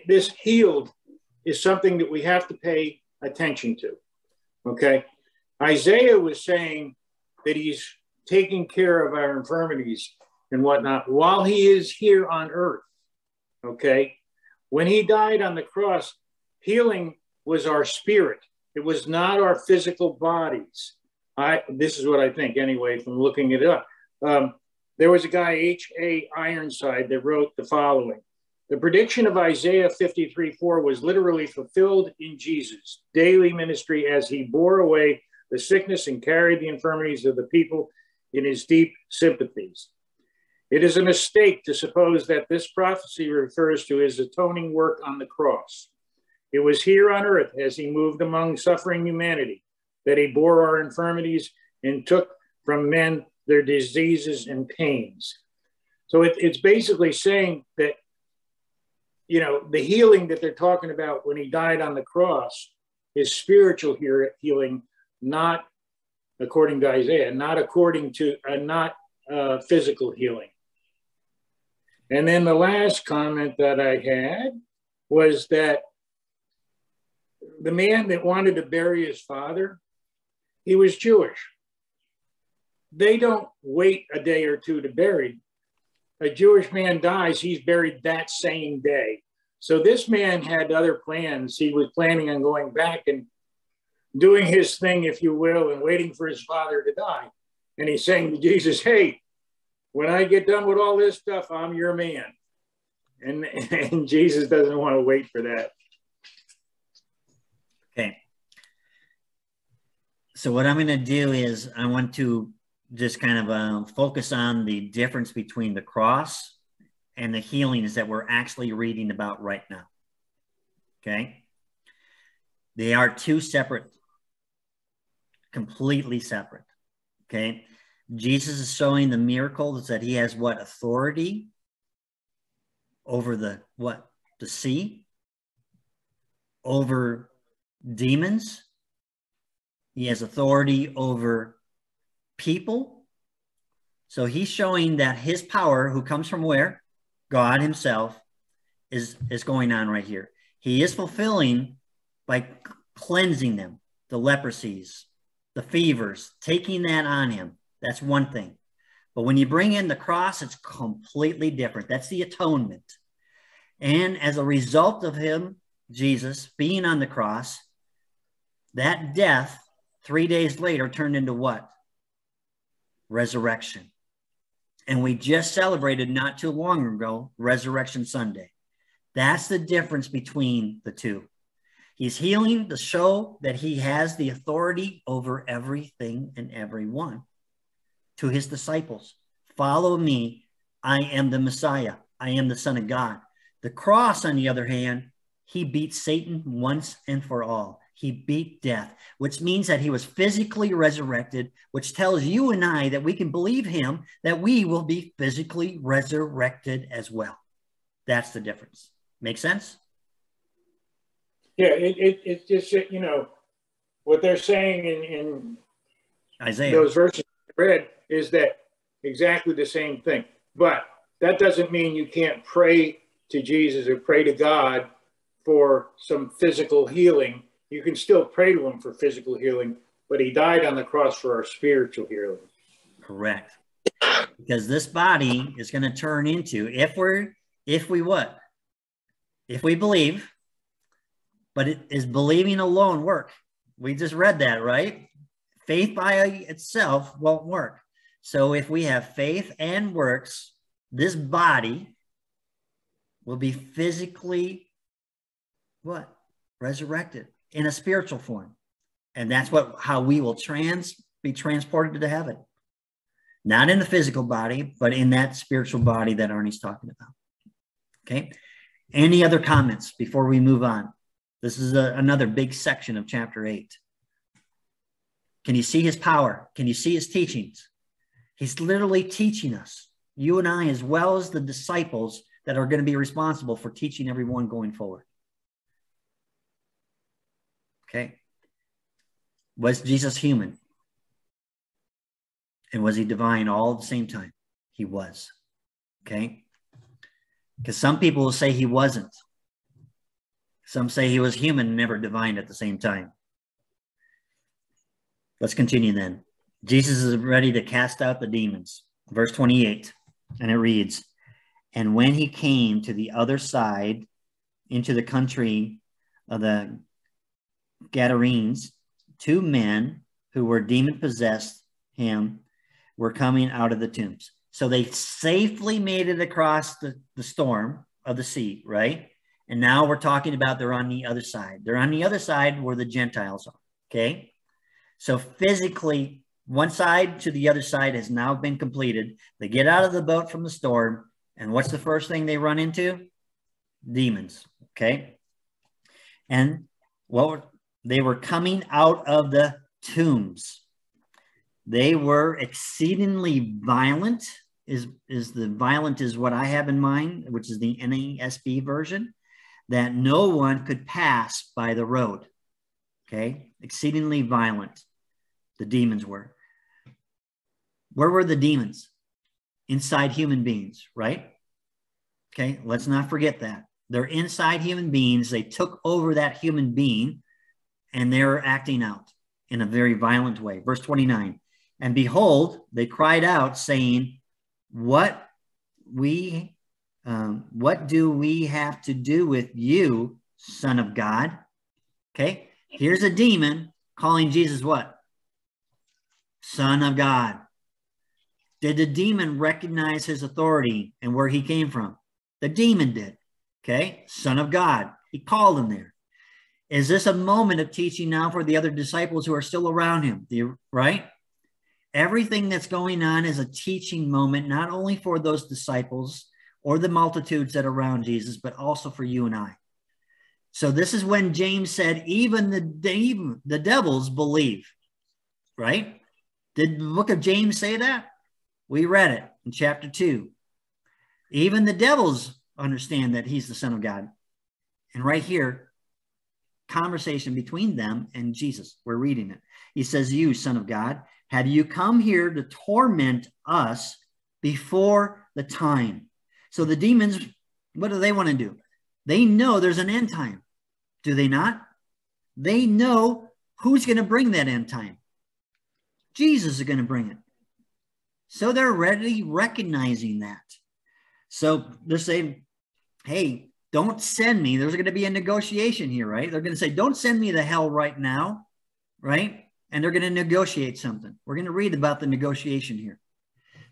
this healed is something that we have to pay attention to. Okay. Isaiah was saying that he's taking care of our infirmities and whatnot while he is here on earth. Okay. When he died on the cross, healing was our spirit. It was not our physical bodies. I this is what I think anyway from looking it up. Um, there was a guy H. A. Ironside that wrote the following: The prediction of Isaiah 53 4 was literally fulfilled in Jesus' daily ministry as he bore away the sickness and carried the infirmities of the people in his deep sympathies. It is a mistake to suppose that this prophecy refers to his atoning work on the cross. It was here on earth as he moved among suffering humanity that he bore our infirmities and took from men their diseases and pains. So it, it's basically saying that, you know, the healing that they're talking about when he died on the cross is spiritual healing, not according to Isaiah, not according to, uh, not uh, physical healing. And then the last comment that I had was that the man that wanted to bury his father, he was Jewish. They don't wait a day or two to bury. A Jewish man dies, he's buried that same day. So this man had other plans. He was planning on going back and doing his thing, if you will, and waiting for his father to die. And he's saying to Jesus, Hey, when I get done with all this stuff, I'm your man. And, and Jesus doesn't want to wait for that. Okay. So what I'm going to do is I want to just kind of uh, focus on the difference between the cross and the healings that we're actually reading about right now. Okay. They are two separate, completely separate. Okay. Jesus is showing the miracles that he has what authority over the what the sea, over demons. He has authority over people. So he's showing that his power, who comes from where? God himself is, is going on right here. He is fulfilling by cleansing them, the leprosies, the fevers, taking that on him. That's one thing. But when you bring in the cross, it's completely different. That's the atonement. And as a result of him, Jesus, being on the cross, that death three days later turned into what? Resurrection. And we just celebrated not too long ago Resurrection Sunday. That's the difference between the two. He's healing to show that he has the authority over everything and everyone. To his disciples, follow me. I am the Messiah. I am the Son of God. The cross, on the other hand, he beat Satan once and for all. He beat death, which means that he was physically resurrected, which tells you and I that we can believe him, that we will be physically resurrected as well. That's the difference. Make sense? Yeah, it, it, it's just, you know, what they're saying in, in Isaiah. those verses read is that exactly the same thing. But that doesn't mean you can't pray to Jesus or pray to God for some physical healing. You can still pray to him for physical healing, but he died on the cross for our spiritual healing. Correct. Because this body is going to turn into, if we're, if we what? If we believe, but it is believing alone work. We just read that, right? Faith by itself won't work. So if we have faith and works, this body will be physically what? Resurrected in a spiritual form. And that's what how we will trans be transported to heaven. Not in the physical body, but in that spiritual body that Arnie's talking about. Okay. Any other comments before we move on? This is a, another big section of chapter 8. Can you see his power? Can you see his teachings? He's literally teaching us, you and I, as well as the disciples that are going to be responsible for teaching everyone going forward. Okay. Was Jesus human? And was he divine all at the same time? He was. Okay. Because some people will say he wasn't. Some say he was human never divine at the same time. Let's continue then. Jesus is ready to cast out the demons. Verse 28, and it reads And when he came to the other side into the country of the Gadarenes, two men who were demon possessed him were coming out of the tombs. So they safely made it across the, the storm of the sea, right? And now we're talking about they're on the other side. They're on the other side where the Gentiles are, okay? So physically, one side to the other side has now been completed. They get out of the boat from the storm, and what's the first thing they run into? Demons, okay? And what they were coming out of the tombs. They were exceedingly violent. Is is the violent is what I have in mind, which is the NASB version, that no one could pass by the road. Okay, exceedingly violent. The demons were. Where were the demons? Inside human beings, right? Okay, let's not forget that. They're inside human beings. They took over that human being and they're acting out in a very violent way. Verse 29 And behold, they cried out, saying, What we um, what do we have to do with you, Son of God? Okay, here's a demon calling Jesus what? Son of God. Did the demon recognize his authority and where he came from? The demon did. Okay, Son of God. He called him there. Is this a moment of teaching now for the other disciples who are still around him? Right? Everything that's going on is a teaching moment, not only for those disciples or the multitudes that are around Jesus, but also for you and I. So this is when James said, even the, even the devils believe, right? Did the book of James say that? We read it in chapter 2. Even the devils understand that he's the Son of God. And right here, conversation between them and Jesus. We're reading it. He says, You, Son of God, have you come here to torment us before the time? So the demons, what do they want to do? They know there's an end time. Do they not? They know who's going to bring that end time. Jesus is going to bring it. So they're ready recognizing that. So they're saying, hey, don't send me. There's going to be a negotiation here, right? They're going to say, don't send me to hell right now, right? and they're going to negotiate something. We're going to read about the negotiation here.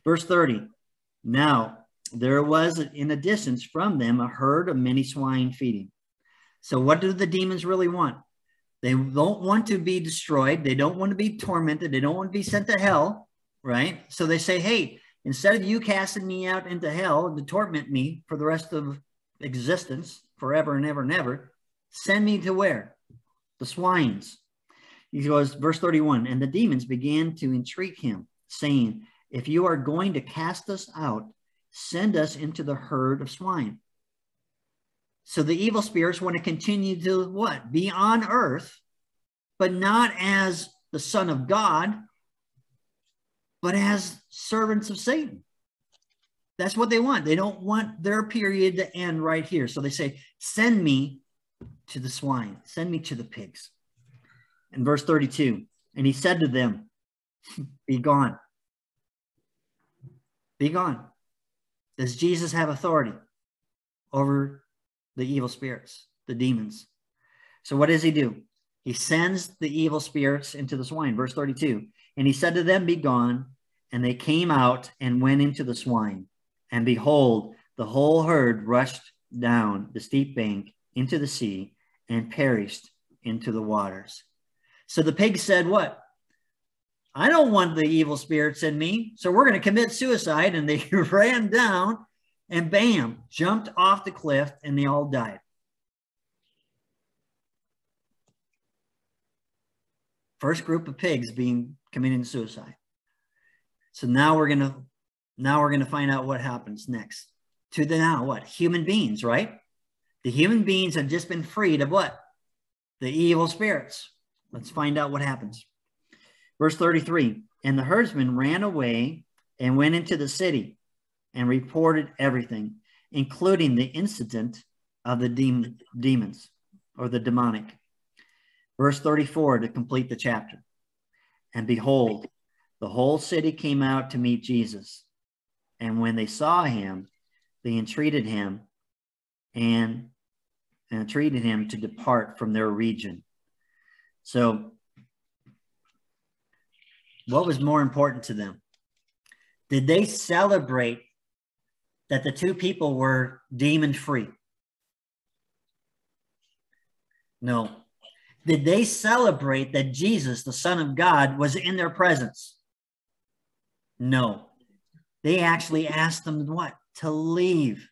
Verse 30. Now there was in a distance from them a herd of many swine feeding. So, what do the demons really want? They don't want to be destroyed. They don't want to be tormented. They don't want to be sent to hell, right? So they say, hey, instead of you casting me out into hell to torment me for the rest of existence, forever and ever and ever, send me to where? The swines. He goes, verse 31 And the demons began to entreat him, saying, If you are going to cast us out, send us into the herd of swine. So the evil spirits want to continue to what? Be on earth, but not as the Son of God, but as servants of Satan. That's what they want. They don't want their period to end right here. So they say, Send me to the swine, send me to the pigs. In verse 32, and he said to them, Be gone. Be gone. Does Jesus have authority over the evil spirits, the demons? So what does he do? He sends the evil spirits into the swine. Verse 32 And he said to them, Be gone. And they came out and went into the swine. And behold, the whole herd rushed down the steep bank into the sea and perished into the waters. So the pig said, What? I don't want the evil spirits in me. So we're going to commit suicide. And they ran down and bam, jumped off the cliff and they all died. First group of pigs being committing suicide. So now we're going to now we're going to find out what happens next. To the now what? Human beings, right? The human beings have just been freed of what? The evil spirits. Let's find out what happens. Verse 33 And the herdsman ran away and went into the city and reported everything, including the incident of the demon, demons or the demonic. Verse 34 to complete the chapter. And behold, the whole city came out to meet Jesus. And when they saw him, they entreated him and, and entreated him to depart from their region. So, what was more important to them? Did they celebrate that the two people were demon free? No. Did they celebrate that Jesus, the Son of God, was in their presence? No. They actually asked them what? To leave.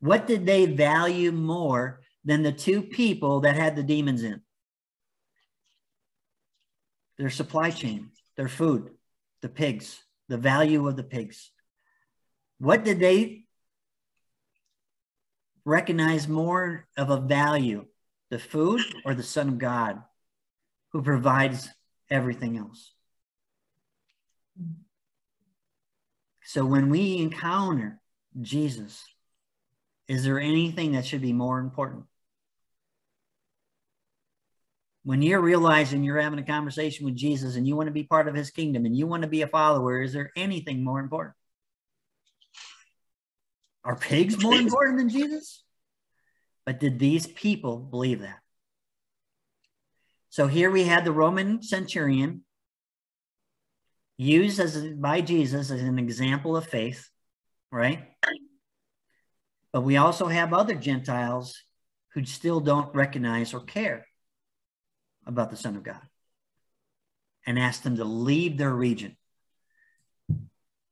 What did they value more than the two people that had the demons in? Their supply chain, their food, the pigs, the value of the pigs. What did they recognize more of a value, the food or the Son of God who provides everything else? So when we encounter Jesus, is there anything that should be more important? When you're realizing you're having a conversation with Jesus and you want to be part of his kingdom and you want to be a follower, is there anything more important? Are pigs more important than Jesus? But did these people believe that? So here we had the Roman centurion used as by Jesus as an example of faith, right? But we also have other Gentiles who still don't recognize or care about the Son of God and ask them to leave their region.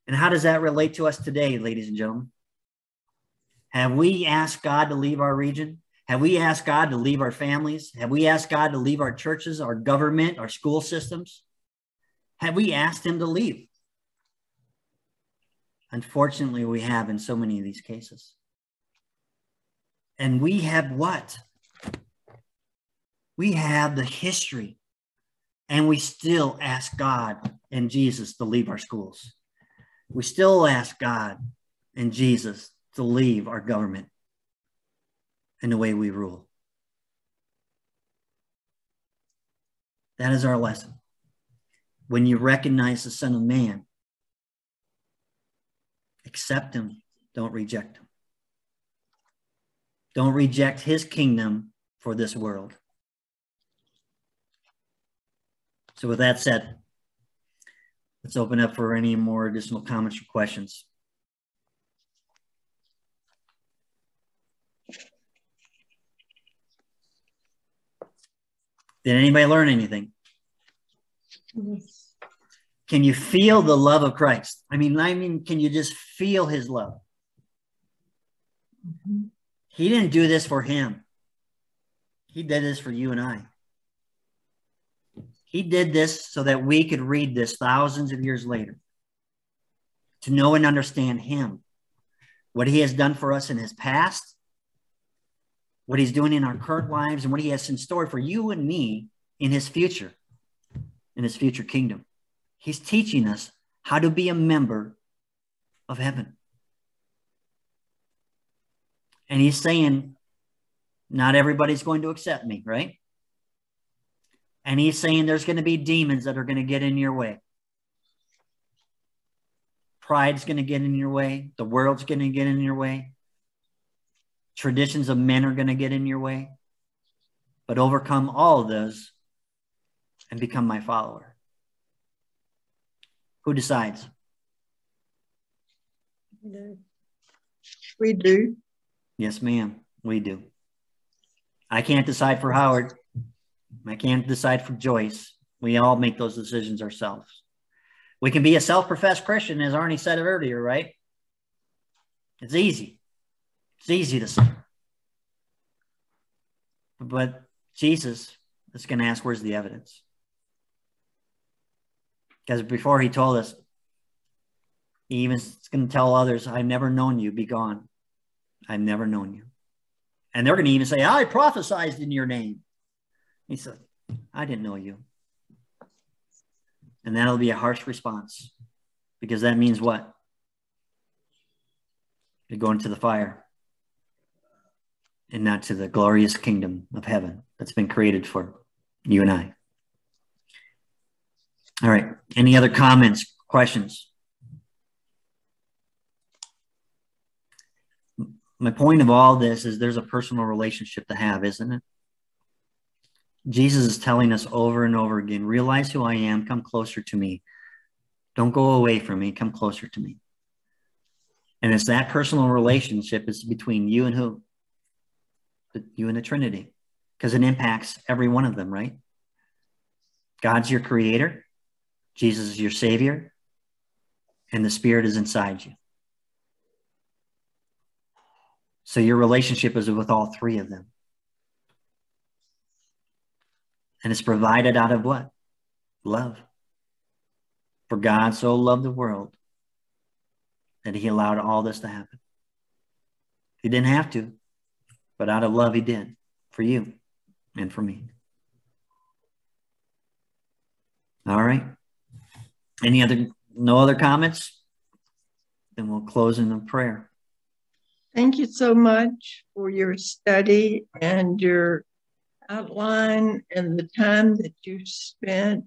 And how does that relate to us today, ladies and gentlemen? Have we asked God to leave our region? Have we asked God to leave our families? Have we asked God to leave our churches, our government, our school systems? Have we asked Him to leave? Unfortunately, we have in so many of these cases. And we have what? We have the history, and we still ask God and Jesus to leave our schools. We still ask God and Jesus to leave our government and the way we rule. That is our lesson. When you recognize the Son of Man, accept him, don't reject him. Don't reject his kingdom for this world. So, with that said, let's open up for any more additional comments or questions. Did anybody learn anything? Can you feel the love of Christ? I mean, I mean, can you just feel his love? Mm-hmm. He didn't do this for him. He did this for you and I. He did this so that we could read this thousands of years later, to know and understand Him, what He has done for us in His past, what He's doing in our current lives, and what He has in store for you and me in His future, in His future kingdom. He's teaching us how to be a member of heaven. And He's saying, not everybody's going to accept me, right? And he's saying there's going to be demons that are going to get in your way. Pride's going to get in your way. The world's going to get in your way. Traditions of men are going to get in your way. But overcome all of those and become my follower. Who decides? We do. Yes, ma'am. We do. I can't decide for Howard. I can't decide for Joyce. We all make those decisions ourselves. We can be a self professed Christian, as Arnie said earlier, right? It's easy. It's easy to say. But Jesus is going to ask, where's the evidence? Because before he told us, he even going to tell others, I've never known you, be gone. I've never known you. And they're going to even say, I prophesied in your name. He said, I didn't know you. And that'll be a harsh response because that means what? You're going to the fire and not to the glorious kingdom of heaven that's been created for you and I. All right. Any other comments, questions? My point of all this is there's a personal relationship to have, isn't it? Jesus is telling us over and over again realize who I am, come closer to me. Don't go away from me, come closer to me. And it's that personal relationship is between you and who? You and the Trinity, because it impacts every one of them, right? God's your creator, Jesus is your savior, and the Spirit is inside you. So your relationship is with all three of them. And it's provided out of what? Love. For God so loved the world that he allowed all this to happen. He didn't have to, but out of love, he did for you and for me. All right. Any other, no other comments? Then we'll close in a prayer. Thank you so much for your study and your outline and the time that you spent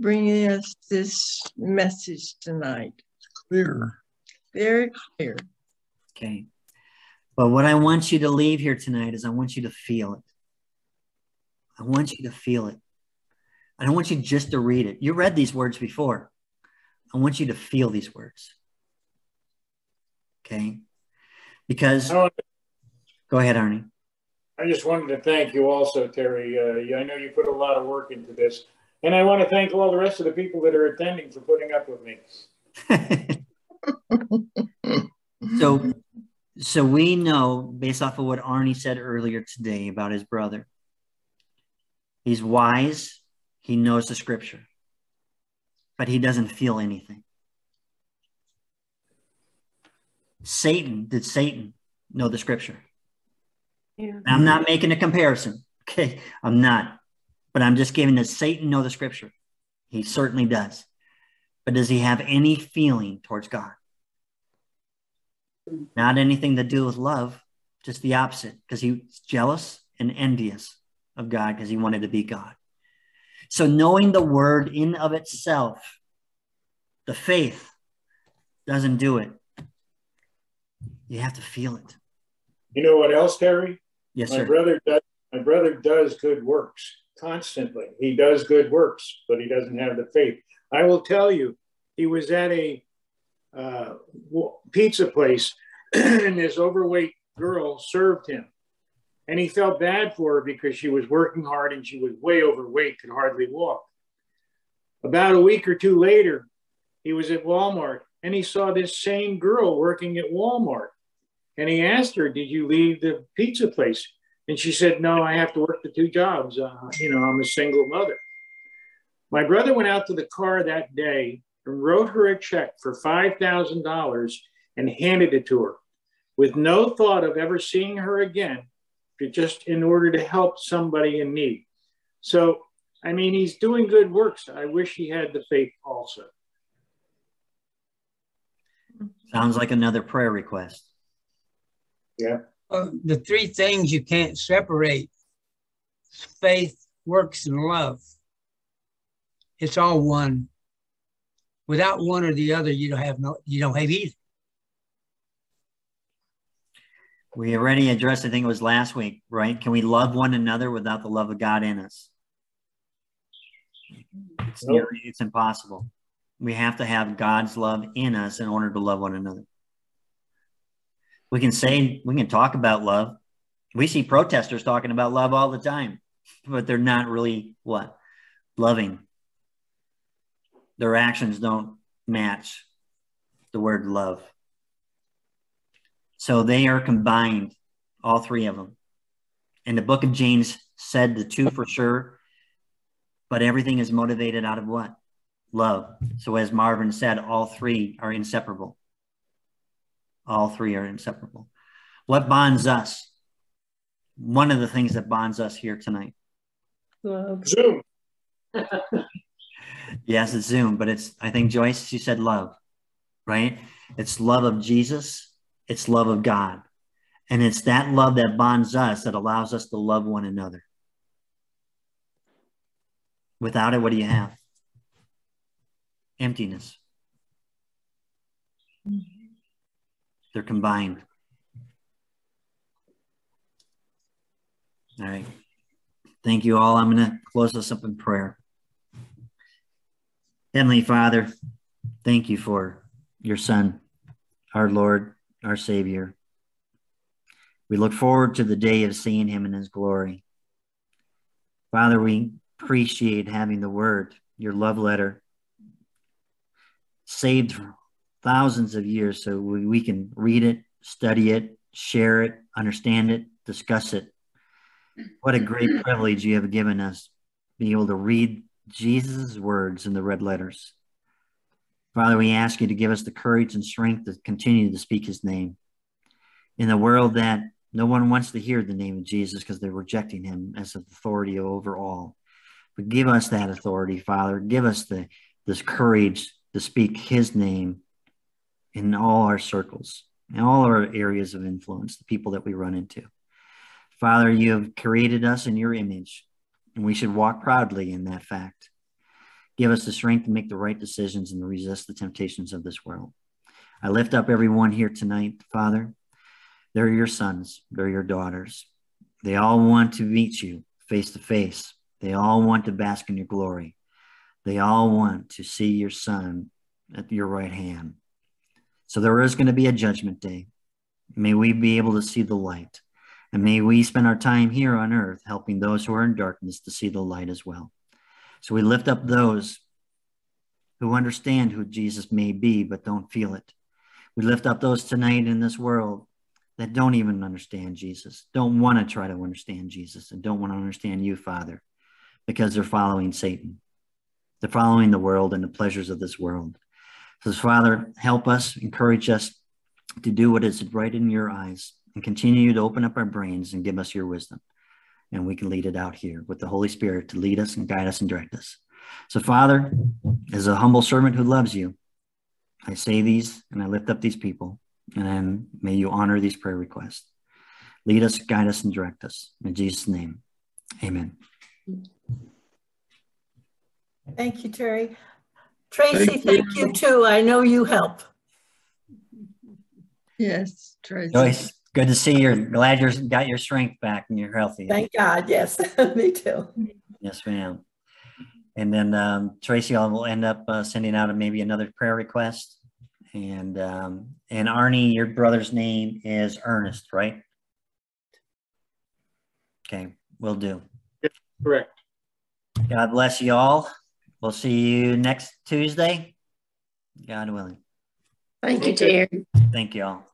bringing us this message tonight. It's clear. Very clear. Okay. But what I want you to leave here tonight is I want you to feel it. I want you to feel it. I don't want you just to read it. You read these words before. I want you to feel these words. Okay? Because, go ahead, Arnie. I just wanted to thank you also, Terry. Uh, I know you put a lot of work into this. And I want to thank all the rest of the people that are attending for putting up with me. so, so we know based off of what Arnie said earlier today about his brother, he's wise, he knows the scripture, but he doesn't feel anything. Satan, did Satan know the scripture? Yeah. I'm not making a comparison. Okay. I'm not. But I'm just giving that Satan know the scripture. He certainly does. But does he have any feeling towards God? Not anything to do with love, just the opposite, because he's jealous and envious of God because he wanted to be God. So knowing the word in of itself, the faith doesn't do it. You have to feel it. You know what else, Terry? Yes, my sir. brother does. My brother does good works. constantly. He does good works, but he doesn't have the faith. I will tell you, he was at a uh, pizza place, and this overweight girl served him. And he felt bad for her because she was working hard and she was way overweight, could hardly walk. About a week or two later, he was at Walmart and he saw this same girl working at Walmart. And he asked her, Did you leave the pizza place? And she said, No, I have to work the two jobs. Uh, you know, I'm a single mother. My brother went out to the car that day and wrote her a check for $5,000 and handed it to her with no thought of ever seeing her again, just in order to help somebody in need. So, I mean, he's doing good works. I wish he had the faith also. Sounds like another prayer request. Yeah. Well, the three things you can't separate faith, works, and love. It's all one. Without one or the other, you don't have no you don't have either. We already addressed, I think it was last week, right? Can we love one another without the love of God in us? It's, nope. it's impossible. We have to have God's love in us in order to love one another. We can say, we can talk about love. We see protesters talking about love all the time, but they're not really what? Loving. Their actions don't match the word love. So they are combined, all three of them. And the book of James said the two for sure, but everything is motivated out of what? love. So, as Marvin said, all three are inseparable. All three are inseparable. What bonds us? One of the things that bonds us here tonight. Love. Zoom. yes, it's Zoom, but it's, I think Joyce, she said love, right? It's love of Jesus, it's love of God. And it's that love that bonds us that allows us to love one another. Without it, what do you have? emptiness. They're combined. All right. Thank you all. I'm going to close this up in prayer. Heavenly Father, thank you for your Son, our Lord, our Savior. We look forward to the day of seeing him in his glory. Father, we appreciate having the word, your love letter, saved for thousands of years so we, we can read it, study it, share it, understand it, discuss it. What a great privilege you have given us, being able to read Jesus' words in the red letters. Father, we ask you to give us the courage and strength to continue to speak his name. In a world that no one wants to hear the name of Jesus because they're rejecting him as authority over all. But give us that authority, Father. Give us the this courage to speak his name in all our circles, in all our areas of influence, the people that we run into. Father, you have created us in your image, and we should walk proudly in that fact. Give us the strength to make the right decisions and resist the temptations of this world. I lift up everyone here tonight, Father. They're your sons, they're your daughters. They all want to meet you face to face. They all want to bask in your glory. They all want to see your son at your right hand. So there is going to be a judgment day. May we be able to see the light. And may we spend our time here on earth helping those who are in darkness to see the light as well. So we lift up those who understand who Jesus may be, but don't feel it. We lift up those tonight in this world that don't even understand Jesus, don't want to try to understand Jesus, and don't want to understand you, Father, because they're following Satan. They're following the world and the pleasures of this world. So, Father, help us, encourage us to do what is right in your eyes and continue to open up our brains and give us your wisdom. And we can lead it out here with the Holy Spirit to lead us and guide us and direct us. So, Father, as a humble servant who loves you, I say these and I lift up these people, and then may you honor these prayer requests. Lead us, guide us, and direct us. In Jesus' name, amen. Thank you, Terry. Tracy, thank, thank you. you. too. I know you help. Yes, Tracy. Joyce, Good to see you. Glad you're got your strength back and you're healthy. Thank God, yes, me too. Yes, ma'am. And then um, Tracy, I will end up uh, sending out a, maybe another prayer request. And um, and Arnie, your brother's name is Ernest, right? Okay, will do. Correct. God bless you all. We'll see you next Tuesday. God willing. Thank you, Terry. Thank you all.